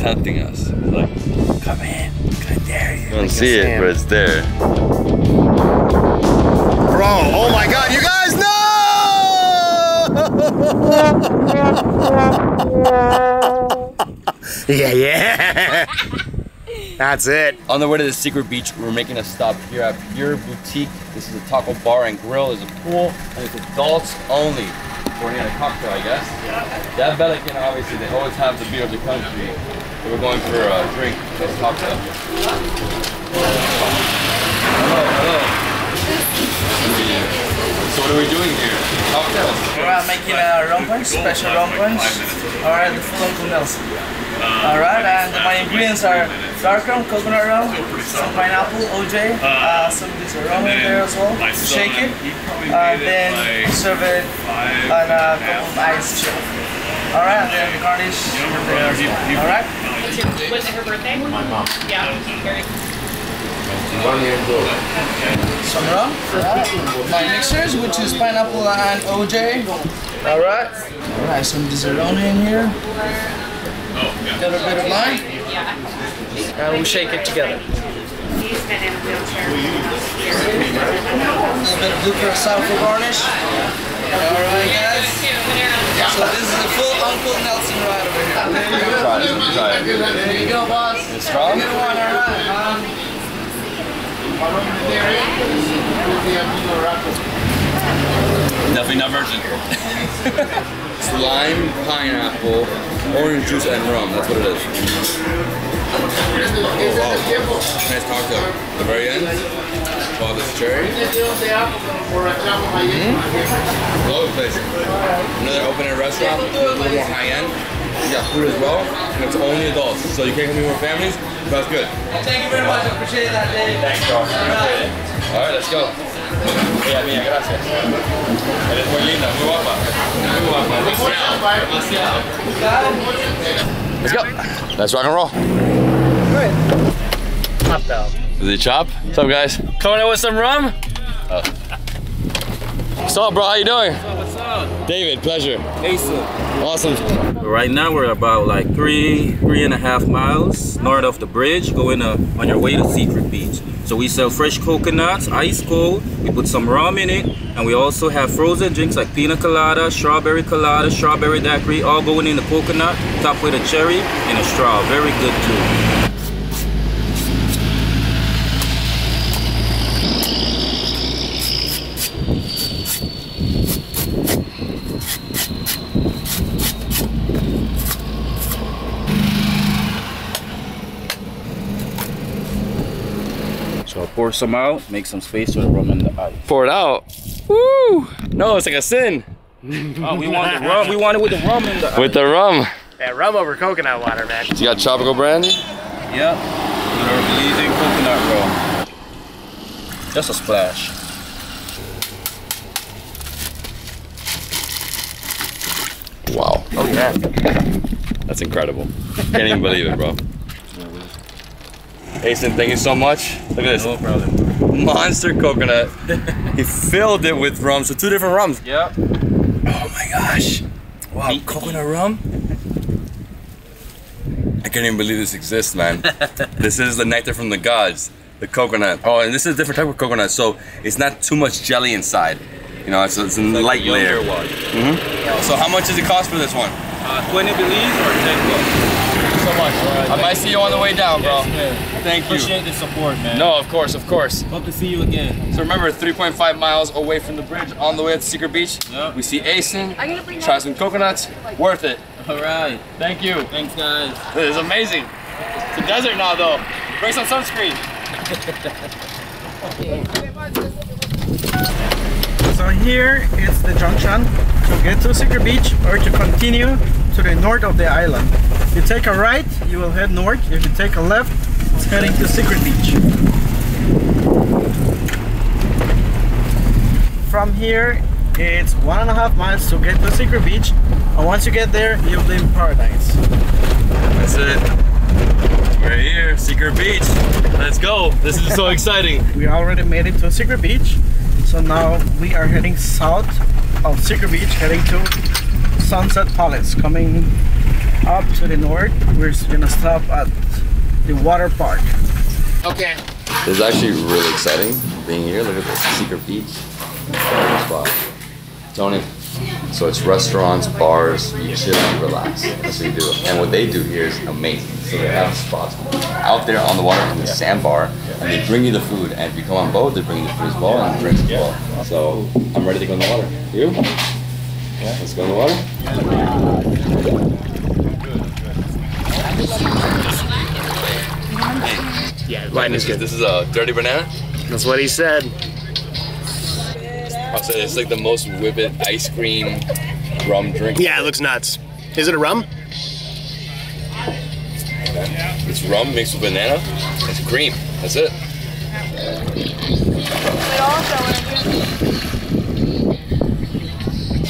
tempting us. It's like, Come in. God dare you. you don't see it, but it's there. Bro, oh my god, you guys, no! yeah, yeah. That's it. On the way to the secret beach, we're making a stop here at Pur Boutique. This is a taco bar and grill. There's a pool, and it's adults only. We're getting a cocktail, I guess. Yeah. That Belikin, obviously, they always have the beer of the country. So we're going for a drink, this cocktail. Hello, hello. So what are we doing here? Cocktails. We're making a rum punch, special rum punch. Alright, the full Uncle Nelson. Alright, and my ingredients are dark rum, coconut rum, some pineapple, OJ, uh, some this rum in there as well. Shake it, uh, then serve it on a couple of ice. Alright, and then garnish from there as Was it her birthday? My mom. Yeah. Very Some rum. My mixers, which is pineapple and OJ. Alright. Alright, some Disaronno in here. Got a bit of lime. And uh, we shake it together. He's been in a wheelchair. A little bit of blue curacao for garnish. Alright guys. So this is a full Uncle Nelson ride over here. Try it, try it. There you go, boss. It's strong? Good one, alright. Definitely not virgin. it's lime, pineapple, orange juice, and rum. That's what it is. Oh wow. Nice cocktail. The very end. Wow, this cherry. Mm-hmm. Love the place. Another open air restaurant, a little more high end. You got food as well, and it's only adults, so you can't come here with families. But that's good. Thank you very much. I appreciate that, Dave. Thanks, bro. Appreciate it. All right, let's go. Mira, mía, gracias. Eres muy linda, muy guapa. Muy guapa. Demasiado. Demasiado. Let's go. Let's rock and roll. Down. Is it Chop? What's up, guys? Coming in with some rum? Oh. What's up, bro? How you doing? What's up? David, pleasure. Asa. Awesome. Right now we're about like three, three and a half miles north of the bridge, going uh, on your way to Secret Beach. So we sell fresh coconuts, ice cold. We put some rum in it, and we also have frozen drinks like pina colada, strawberry colada, strawberry daiquiri, all going in the coconut, topped with a cherry and a straw. Very good too. So I'll pour some out, make some space for the rum and the ice. Pour it out. Woo! No, it's like a sin. Oh, we want the rum. We want it with the rum and the With the rum. Yeah, rum over coconut water, man. You got tropical brandy? Yep. With our Belizean coconut rum. Just a splash. Wow. Oh yeah. That's incredible. Can't even believe it, bro. Asen, thank you so much. Look at this. No problem. Monster coconut. he filled it with rum, so two different rums. Yep. Oh my gosh. Wow, Meet- coconut rum? I can't even believe this exists, man. this is the nectar from the gods, the coconut. Oh, and this is a different type of coconut, so it's not too much jelly inside. You know, it's, it's a light Younger layer. one. Mm-hmm. So how much does it cost for this one? Uh, 20 Belize or 10 bucks. So much. I might see you on the way down, bro. man. Thank you. Appreciate the support, man. No, of course, of course. Hope to see you again. So remember, 3.5 miles away from the bridge, on the way to Secret Beach. Yep. We see Asen, try some coconuts. Worth it. All right. Thank you. Thanks, guys. This is amazing. It's a desert now, though. Bring some sunscreen. So here is the junction to get to Secret Beach or to continue to the north of the island. If you take a right, you will head north. If you take a left, it's heading to Secret Beach. From here, it's one and a half miles to get to Secret Beach. And once you get there, you'll be in paradise. That's it. We're here, Secret Beach. Let's go. This is so exciting. We already made it to Secret Beach. So now we are heading south of Secret Beach, heading to Sunset Palace, coming up to the north, we're gonna stop at the water park. Okay. This is actually really exciting being here. Look at this secret beach spot. Tony. So it's restaurants, bars, you chill and relax. That's what you do. And what they do here is amazing. So they have spots out there on the water in the sandbar, and they bring you the food. And if you come on boat, they bring you the food as well and drinks as well. So I'm ready to go in the water. You? Yeah. Let's go in the water. Yeah, mine is good. this is a dirty banana. That's what he said. I'll say it's like the most vivid ice cream rum drink. Yeah, it looks nuts. Is it a rum? It's rum mixed with banana. It's cream. That's it.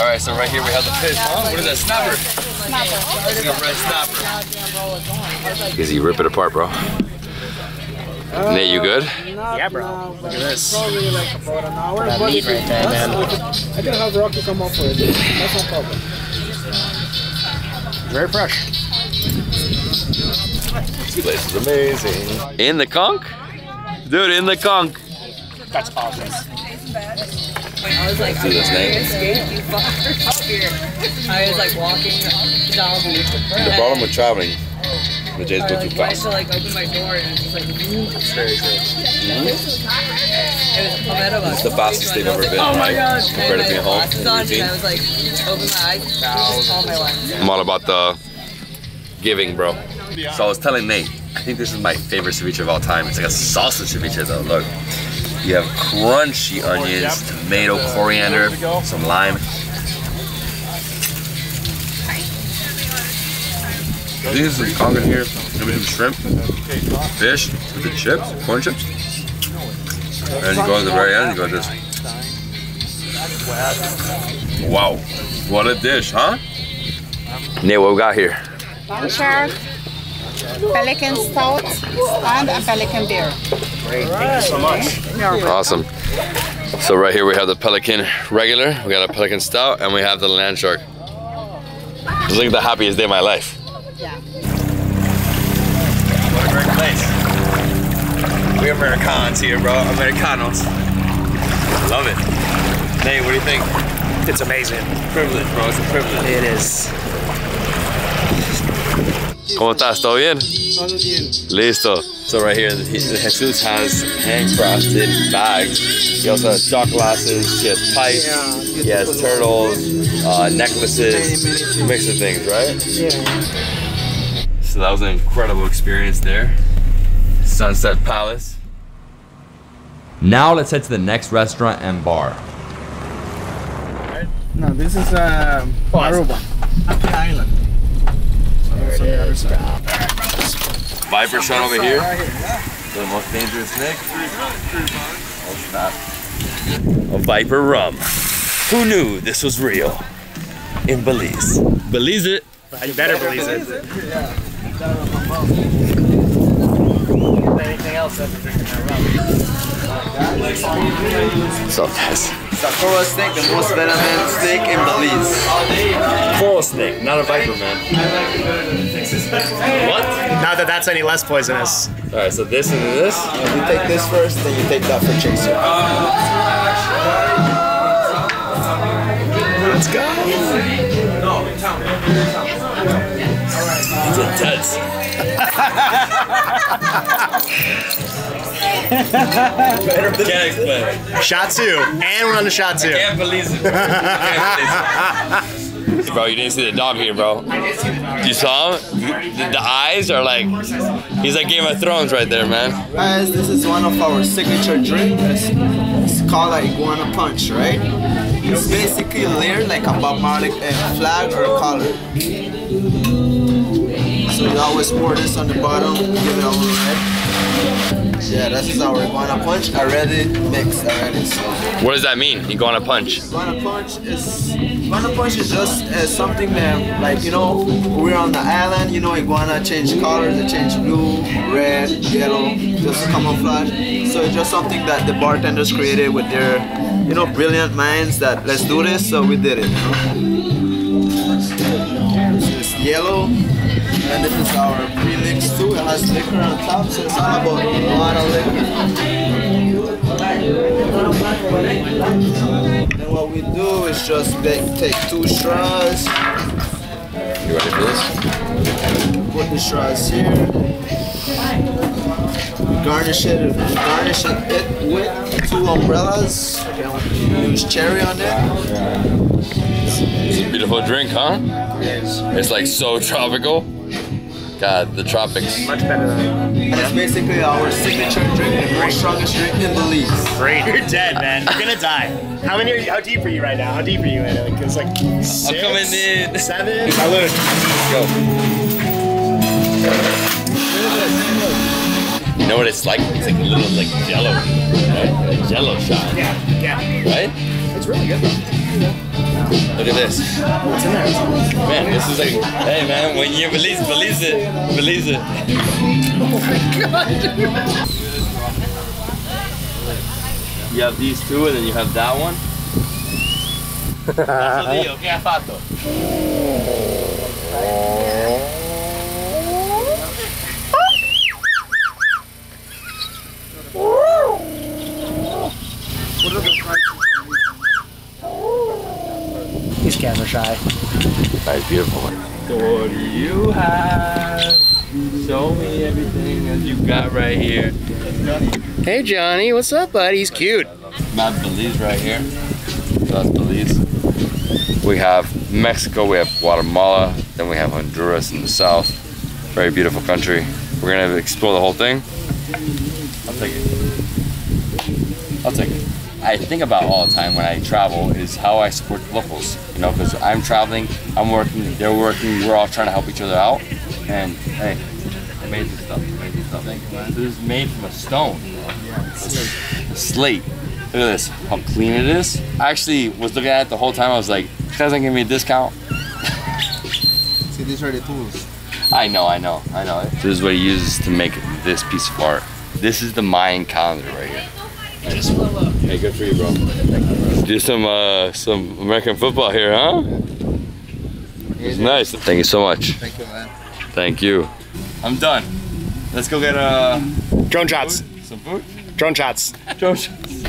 All right, so right here we have the fish. Huh? What is that? Snapper. It's like a red snapper. Is he rip it apart, bro? Nate, you good? Yeah, bro. Look at this. Probably like about an hour. That but meat right there, man. I can have Rocky come up for it. That's no problem. Very fresh. This place is amazing. In the conch? Dude, in the conch. That's awesome. I was like, See this name? escape, you fucker, up here. I was like walking down the The problem with traveling, the J's I go too like, wanted fast. to like open my door and it's just like, That's very true. Mm-hmm. it was It's the fastest they've ever been, Oh my right? god. Compared to being home on and I was like, open my eyes, it was just all my life. I'm all about the giving, bro. So I was telling Nate, I think this is my favorite ceviche of all time. It's like a salsa ceviche though. Look, you have crunchy onions, tomato, coriander, some lime. I think there's some conch in here, maybe some shrimp, fish with the chips, corn chips. And you go to the very end, you go this. Wow, what a dish, huh? Nate, what we got here? Land Shark, Belikin stout, and a Belikin beer. Great. Thank you so much. Awesome. So right here we have the Belikin regular, we got a Belikin Stout, and we have the Land Shark. Just like the happiest day of my life. Yeah. What a great place. We Americans here, bro. Americanos. Love it. Hey, what do you think? It's amazing. Privilege, bro. It's a privilege. It is. ¿Cómo estás? ¿Todo bien? Listo. So right here, the, the Jesus has handcrafted bags. He also has shot glasses. He has pipes. He has turtles, uh, necklaces, mix of things, right? Yeah. So that was an incredible experience there. Sunset Palace. Now let's head to the next restaurant and bar. No, this is uh, Aruba. Happy Island. So, the other side. Viper shot over here. The most dangerous snake. Oh snap. A Viper rum. Who knew this was real? In Belize. Belize it. You better believe it. Anything else that's drinking that What's up, guys? Sakura steak, the most venomous steak in Belize. Full snake, not a Viper, man. what? Not that that's any less poisonous. Alright, so this and this. You take this first, then you take that for chaser. Let's go. It's intense. Can't explain. Shot two. And we're on to shot two. Can't believe it. Can't believe it. Bro, you didn't see the dog here, bro. You saw him? The, the eyes are like, he's like Game of Thrones right there, man. Guys, this is one of our signature drinks. It's, it's called a iguana punch, right? It's basically layered like a Bob Marley uh, flag or a collar. We always pour this on the bottom, give it a little red. Yeah, this is our iguana punch already mixed already. So What does that mean? You go on a punch. iguana punch is iguana punch is just uh, something that like you know we're on the island. You know iguana change colors, they change blue, red, yellow, just camouflage. So it's just something that the bartenders created with their you know brilliant minds that let's do this. So we did it. You know? Yellow, And this is our premix too. It has liquor on top, so it's all about a lot of liquor. Then what we do is just take two straws, You ready for this? put the straws here, garnish it, garnish it with two umbrellas. Use cherry on it. It's a beautiful drink, huh? It's like so tropical. God, uh, the tropics. Much better than And it's basically our signature drink, the most strongest drink in Belize. Great. You're dead, man. You're gonna die. How many are you, how deep are you right now? How deep are you in it? Like, it's like 6 I'm coming in. Seven? Salud. Go. You know what it's like? It's like a little like jello, right? A jello shot, Yeah, yeah. right? It's really good though. Look at this. What's in there? Man, this is like, hey man, when you Belize, Belize it, Belize it. You have these two, and then you have that one. Dio, che ha fatto? These cats are shy. Nice, beautiful. So what do you have? Show me everything that you got right here. Hey Johnny, what's up, buddy? He's cute. Mount Belize right here. So that's Belize. We have Mexico, we have Guatemala, then we have Honduras in the south. Very beautiful country. We're gonna explore the whole thing. I'll take it. I'll take it. I think about all the time when I travel is how I support the locals. You know, because I'm traveling, I'm working, they're working, we're all trying to help each other out. And hey, amazing stuff, amazing stuff. Thank you, man. This is made from a stone. A slate. Look at this, how clean it is. I actually was looking at it the whole time. I was like, this doesn't give me a discount. See, these are the tools. I know, I know, I know. This is what he uses to make this piece of art. This is the Mayan calendar right here. Hey, good for you, bro. Do some uh, some American football here, huh? It's nice. Thank you so much. Thank you, man. Thank you. I'm done. Let's go get uh, Drone shots. some food. Drone shots. Drone shots.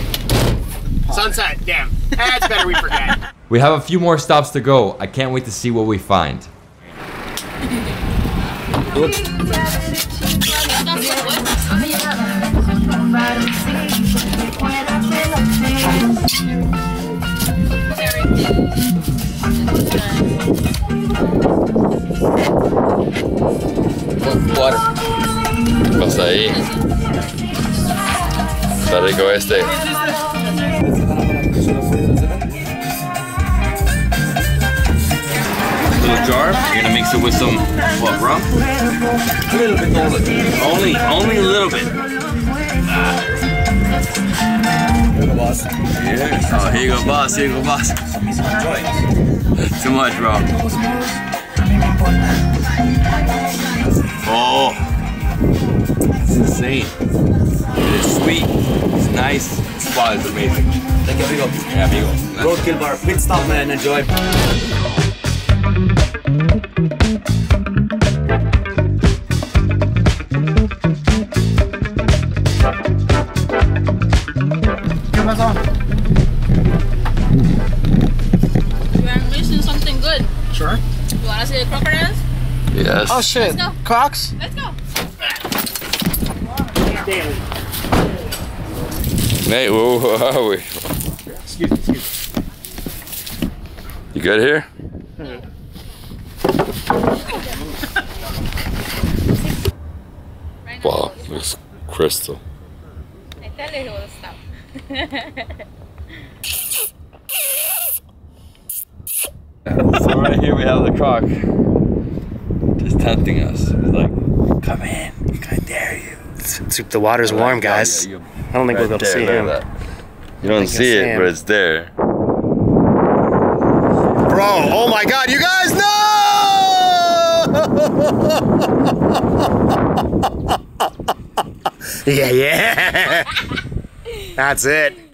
Sunset. Damn. That's better. We forget. We have a few more stops to go. I can't wait to see what we find. Water. Pasa ahí. Está rico este. Little jar. You're gonna mix it with some what rum? A little bit only. Only, only a little bit. Ah. Yeah. Oh, here you go, boss. Here you go, boss. Too much, bro. Oh, it's insane. It is sweet. It's nice. This spot is amazing. Thank you, amigo. Yeah, amigo. Roadkill bar, pit stop, man. Enjoy. Sure. You wanna see the crocodiles? Yes. Oh shit. Let's go. Cox? Let's go. Nate, where, where are we? Excuse me. Excuse me. You good here? Right Wow, looks crystal. I tell you he will stop. So right here we have the croc. Just tempting us. He's like, come in. I dare you. It's, the water's warm, guys. Yeah, I don't think we'll be able to see him. that. You don't can see see it, him. but it's there. Bro, oh my god, you guys, no! yeah, yeah. That's it.